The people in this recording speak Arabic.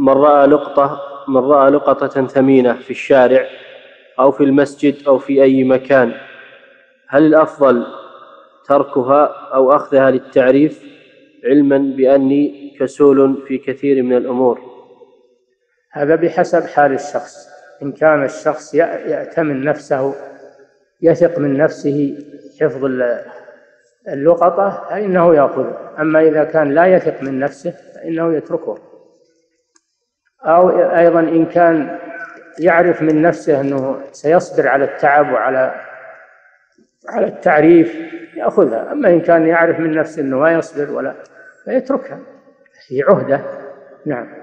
من رأى لقطة من رأى لقطة ثمينة في الشارع أو في المسجد أو في أي مكان. هل الأفضل تركها أو أخذها للتعريف؟ علما بأني كسول في كثير من الأمور. هذا بحسب حال الشخص. إن كان الشخص يأتمن نفسه يثق من نفسه حفظ اللقطة فإنه يأخذها أما إذا كان لا يثق من نفسه فإنه يتركه. أو أيضا إن كان يعرف من نفسه أنه سيصبر على التعب وعلى على التعريف يأخذها. أما إن كان يعرف من نفسه أنه ما يصبر ولا فيتركها. هي عهدة. نعم.